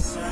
too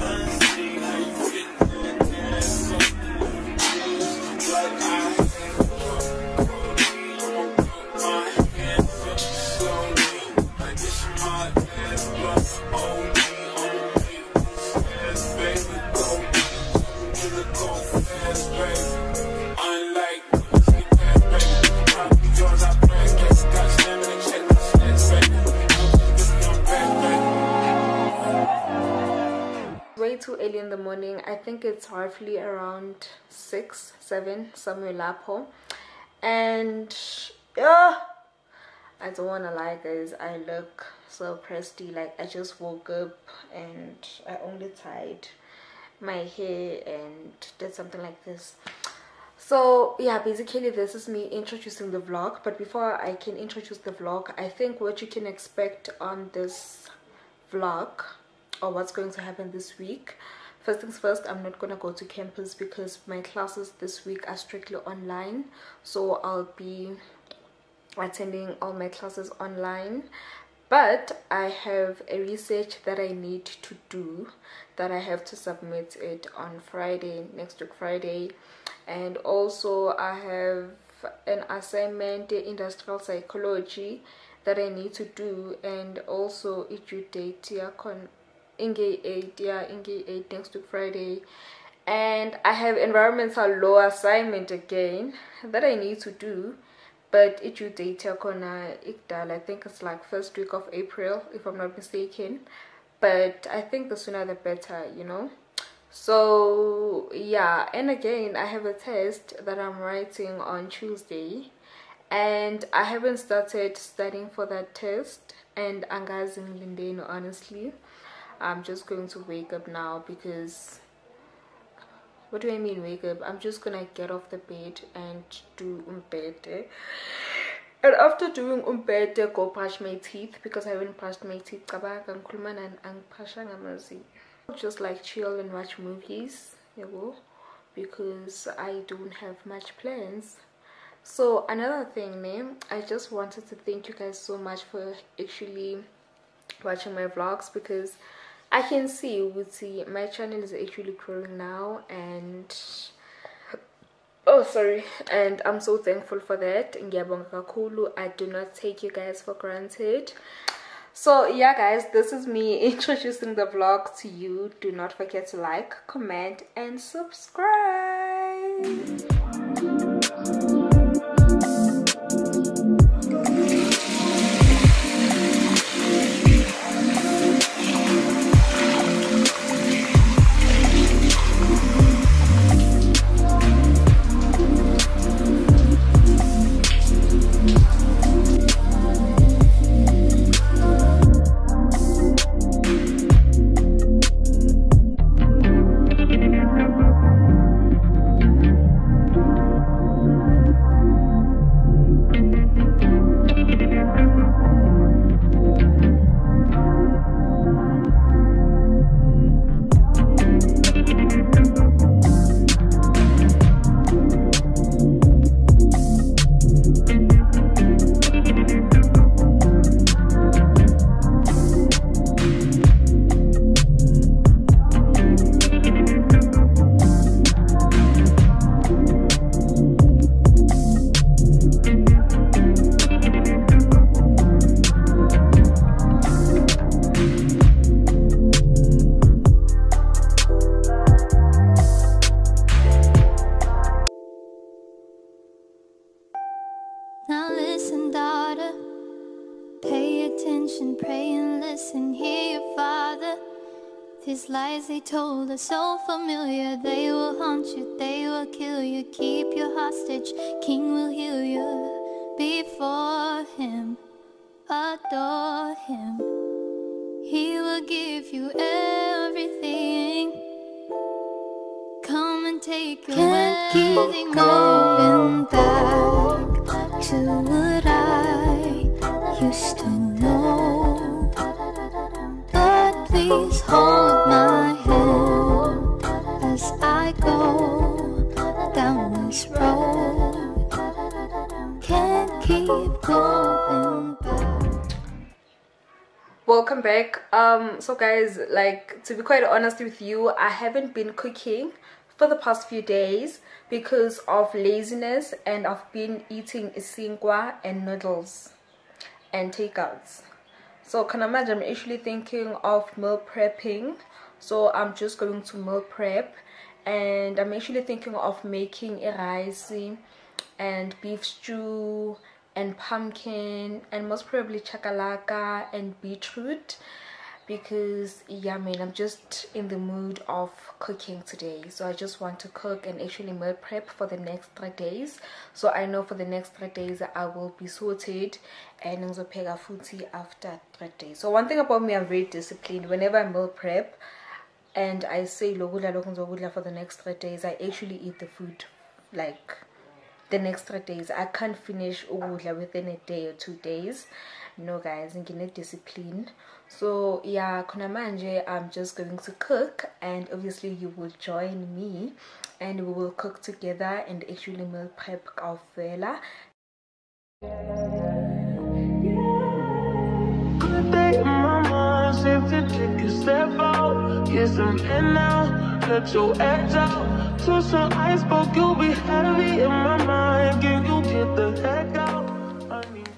it's roughly around six seven somewhere lapo and yeah i don't want to lie guys i look so presty like i just woke up and i only tied my hair and did something like this. So yeah basically this is me introducing the vlog. But before i can introduce the vlog i think what you can expect on this vlog or what's going to happen this week first things first i'm not gonna go to campus because my classes this week are strictly online. So i'll be attending all my classes online. But i have a research that i need to do that i have to submit it on friday next week friday. And also i have an assignment industrial psychology that i need to do and also a due date Inge 8 yeah Inge 8 next week Friday. And I have environmental law assignment again that I need to do but it due date I think it's like first week of April if I'm not mistaken. But I think the sooner the better you know? So yeah and again I have a test that I'm writing on Tuesday. And I haven't started studying for that test. And angazi ngilindeni honestly i'm just going to wake up now because what do i mean wake up? I'm just gonna get off the bed and do umbete. And after doing umbete go brush my teeth because i haven't brushed my teeth. Just like chill and watch movies because i don't have much plans. So another thing name i just wanted to thank you guys so much for actually watching my vlogs because I can see with see my channel is actually growing now and oh sorry. And I'm so thankful for that. I do not take you guys for granted. So yeah guys this is me introducing the vlog to you. Do not forget to like comment and subscribe told are so familiar They will haunt you, they will kill you. Keep you hostage, king will heal you. Before him, adore him. He will give you everything. Come and take your Can't keep going back To what I used to know. But please hold welcome welcome back. Um so guys like to be quite honest with you i haven't been cooking for the past few days because of laziness and i've been eating isinkwa and noodles and takeouts. So can I imagine? I'm actually thinking of meal prepping. So i'm just going to meal prep and i'm actually thinking of making a rice and beef stew and pumpkin and most probably chakalaka and beetroot because yeah man i'm just in the mood of cooking today. So i just want to cook and actually meal prep for the next three days. So i know for the next three days i will be sorted and ngizopeka futhi after three days. So one thing about me i'm very disciplined. Whenever i meal prep and i say lokudla lokhu for the next three days. I actually eat the food like the next three days. I can't finish ukudla within a day or two days. No guys ngine discipline so yeah khona manje i'm just going to cook and obviously you will join me and we will cook together and actually meal prep kawfela Get some in now, let your edge out to some iceberg, you'll be heavy in my mind. Can you get the heck out? I need.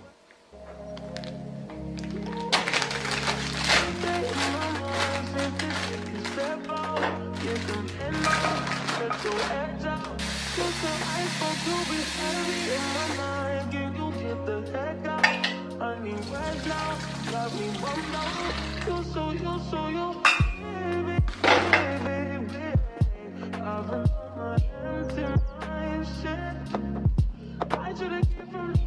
Got me bummed out. You so, you so, you, baby, baby, baby.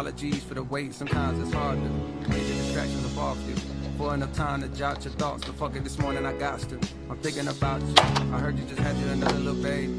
Apologies for the wait, sometimes it's hard to the distractions off you. For enough time to jot your thoughts, but fuck it, this morning I got to. I'm thinking about you. I heard you just had you another little baby.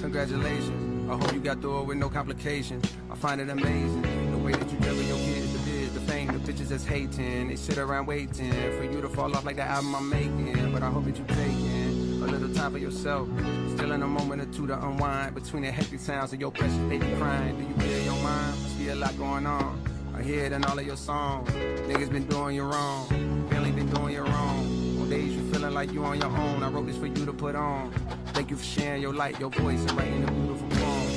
Congratulations. I hope you got through it with no complications. I find it amazing the way that you juggle your kids, the biz, the fame, the bitches that's hating. They sit around waiting for you to fall off like the album I'm making. But I hope that you taking a little time for yourself. Still in a moment or two to unwind between the hectic sounds of your precious baby crying. Do you clear your mind? A lot going on. I hear it in all of your songs. Niggas been doing you wrong. Family been doing you wrong. On days you feeling like you on your own. I wrote this for you to put on. Thank you for sharing your light, your voice, and writing a beautiful poem.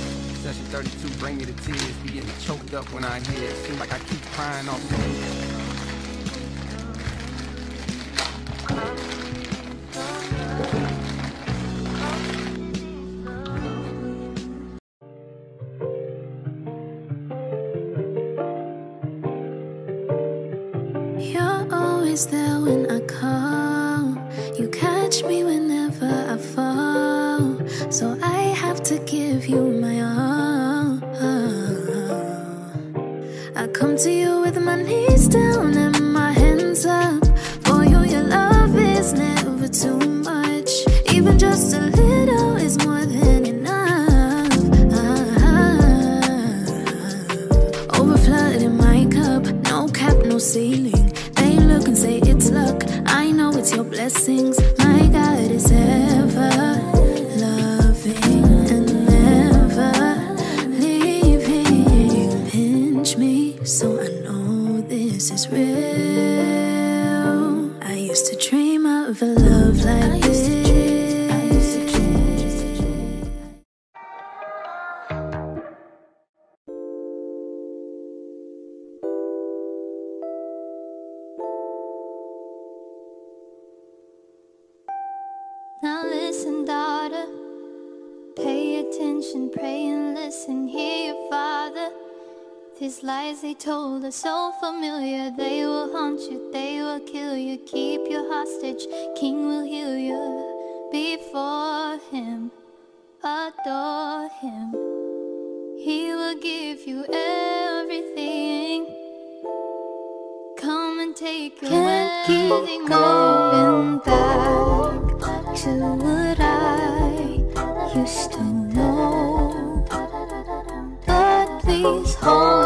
Session 32, bring me the tears. Be getting choked up when I hear it. Seems like I keep crying off. Always there when I call. You catch me whenever I fall. So I have to give you my all. I come to you with my knees down blessings. These lies they told are so familiar. They will haunt you, they will kill you, keep you hostage. King will heal you before him. Adore him. He will give you everything. Come and take your Can't keep going back to what I used to know. But please hold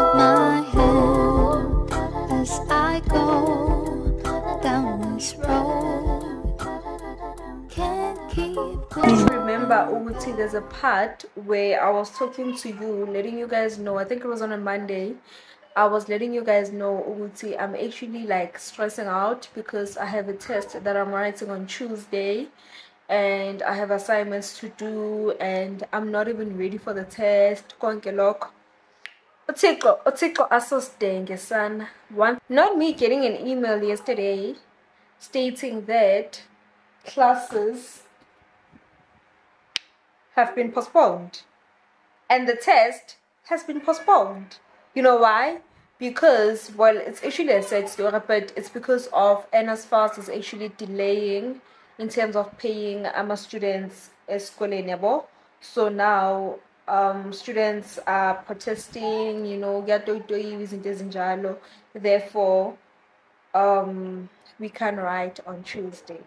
Can't keep Please remember Uguti, there's a part where I was talking to you, letting you guys know, I think it was on a Monday. I was letting you guys know Uguti, I'm actually like stressing out because I have a test that I'm writing on Tuesday and I have assignments to do and I'm not even ready for the test. Konke lokho. Uthixo, Uthixo asosidenge sana. One, not me getting an email yesterday stating that classes have been postponed and the test has been postponed. You know why? Because well, it's actually a sad story, but it's because of NSFAS is actually delaying in terms of paying our students esikoleni yabo. So now um students are protesting, you know, kuyatoyitoyiwa izinto ezinjalo. Therefore, um we can write on Tuesday.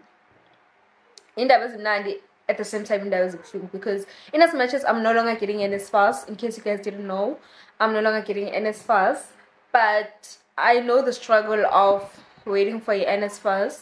Indaba ezimnandi at the same time indaba ezibuhlungu because in as much as i'm no longer getting nsfas in case you guys didn't know i'm no longer getting nsfas but i know the struggle of waiting for your nsfas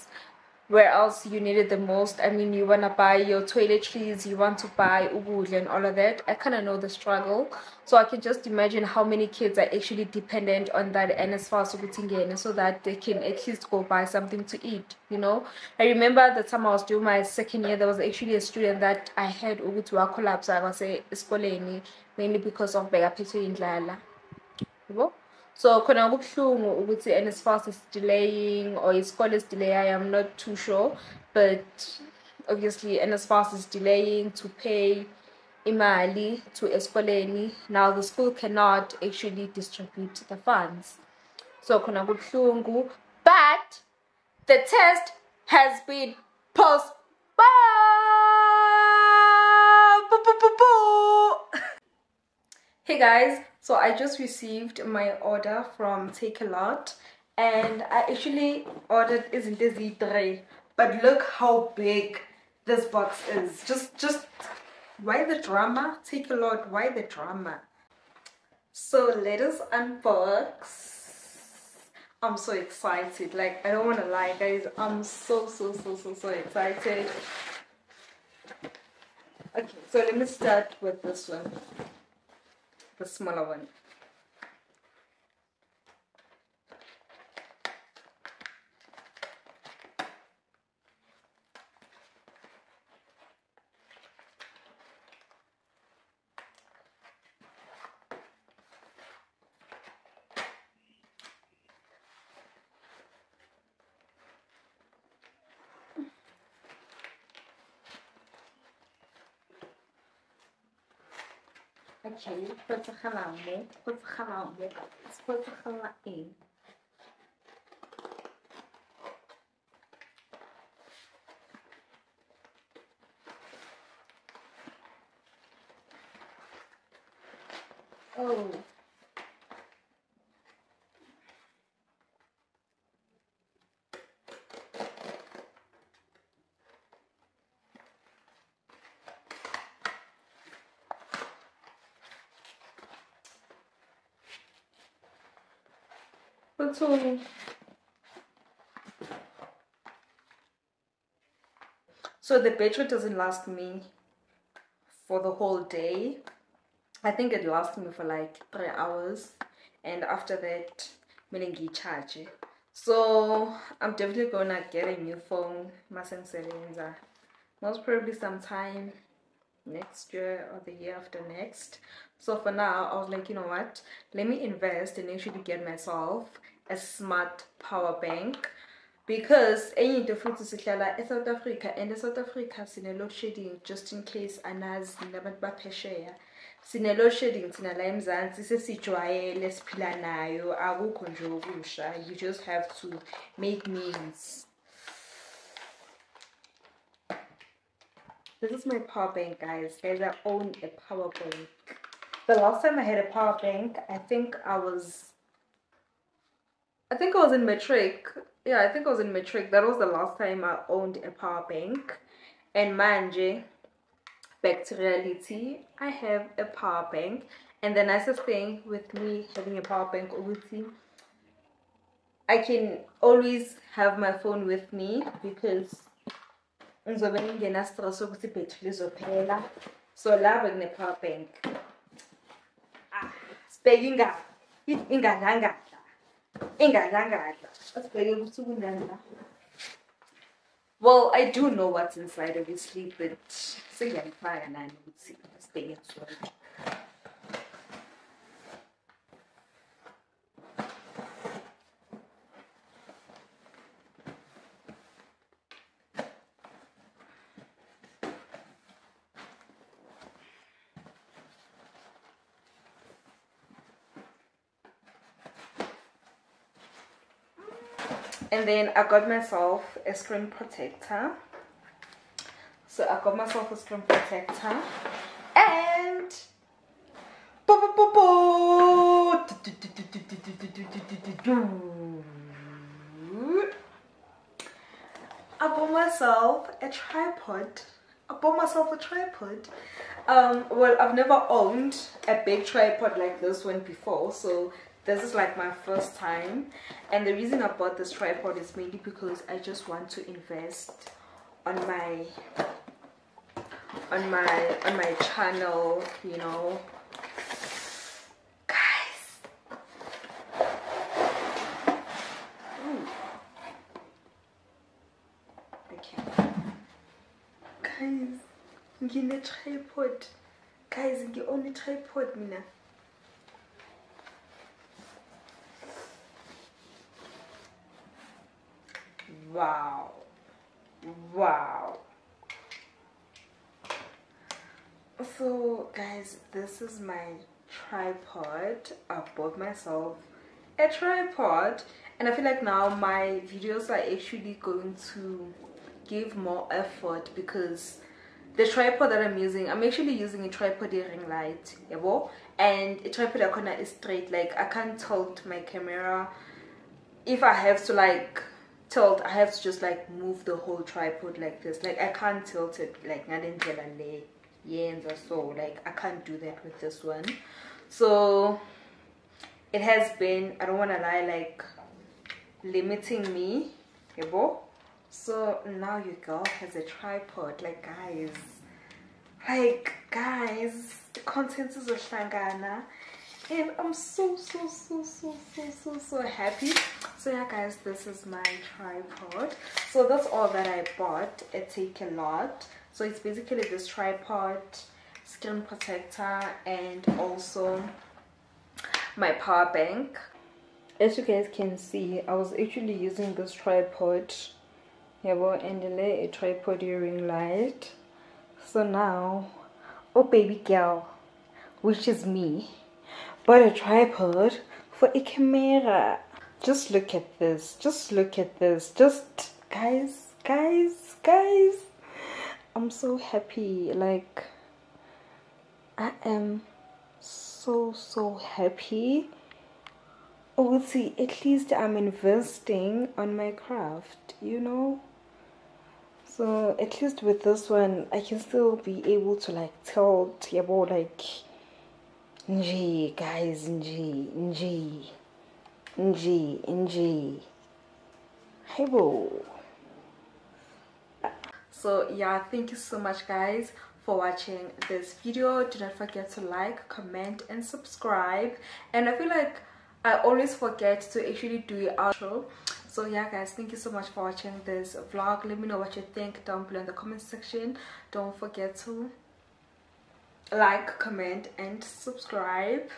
where else you need it the most? I mean you want to buy your toiletries you want to buy ukudla and all of that. I kind of know the struggle. So i can just imagine how many kids are actually dependent on that and as nsfas ukuthi ingene so that they can at least go buy something to eat you know? I remember the time i was doing my second year there was actually a student that i had ukuthi wacollapse kwase esikoleni mainly because of bekaphethwe indlala yabo so khona kubuhlungu ukuthi NSFAS is delaying or isikole is delaying i'm not too sure. But obviously NSFAS is delaying to pay imali to esikoleni now the school cannot actually distribute the funds. So khona kubuhlungu. But the test has been postponed Boo, boo, boo, boo. Hey guys, so I just received my order from Takealot and I actually ordered isn't this three but look how big this box is. Just just why the drama? Takealot, why the drama? So let us unbox. I'm so excited. Like I don't wanna lie guys, I'm so so so so so excited. Okay, so let me start with this one the smaller one. Okay, go tsagala mo, go tsagala mo, go tsagala eng. Oh. So the battery doesn't last me for the whole day. I think it lasts me for like three hours, and after that, meaning charge. So I'm definitely gonna get a new phone, Masang. Most probably sometime next year or the year after next. So for now, I was like, you know what? Let me invest and actually get myself a smart power bank because enye into futhi sihlala eSouth Africa and eSouth Africa sine load shedding just in case anazi nabantu baphesheya. Sine-load shedding thina la emzansi sesijwayele siphila nayo akukho nje okusha. You just have to make means. This is my power bank guys. Guys i own a power bank. The last time i had a power bank i think i was i think i was in matric. Yeah i think i was in matric. That was the last time i owned a power bank. And manje back to reality i have a power bank. And the nicest thing with me having a power bank ukuthi i can always have my phone with me because ngizobe ngingena-stress sokuthi ibhetri lizophela. So la bekune-power bank. Ah sibheke ingaphi ingadlangadla ingadlangadla asibheke ukuthi kunjani la well i do know what's inside obviously but sengiyalifaka nani ukuthi sibheke sona and then I got myself a screen protector. So I got myself a screen protector and bo- bo- bo- I bought myself a tripod. I bought myself a tripod. Um, well, I've never owned a big tripod like this one before, so this is like my first time. And the reason i bought this tripod is mainly because i just want to invest on my on my on my channel you know. Guys. Ooh. okay guys ngine tripod. Guys ngi own a tripod mina wow. Wow. So guys this is my tripod i bought myself. A tripod. And i feel like now my videos are actually going to give more effort because the tripod that i'm using i'm actually using a tripod ring light yabo and a tripod corner is straight. Like i can't tilt my camera. If i have to like tilt i have to just like move the whole tripod like this. Like i can't tilt it like ngalendlela le yenza so. Like i can't do that with this one. So it has been i don't want to lie like limiting me so now your girl has a tripod. Like guys like guys the content is a and i'm so so so so so so so happy so yeah guys this is my tripod. So that's all that i bought. At Takealot so it's basically this tripod skin protector and also my power bank. As you guys can see i was actually using this tripod well and a tripod ring light. So now oh baby girl which is me bought a tripod for a camera just look at this. Just look at this. Just guys guys guys. I'm so happy. Like i am so so happy. Oh see at least i'm investing on my craft you know? So at least with this one i can still be able to like tell about like nje guys nje nje nje nje hey boo. so yeah thank you so much guys for watching this video. Do not forget to like comment and subscribe. And i feel like i always forget to actually do an outro. So yeah guys thank you so much for watching this vlog. Let me know what you think down below in the comment section. Don't forget to like comment and subscribe